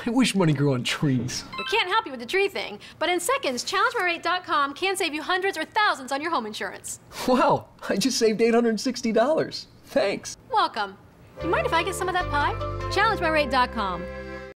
I wish money grew on trees. We can't help you with the tree thing, but in seconds, ChallengeMyRate.com can save you hundreds or thousands on your home insurance. Wow, I just saved $860. Thanks. Welcome. You mind if I get some of that pie? ChallengeMyRate.com.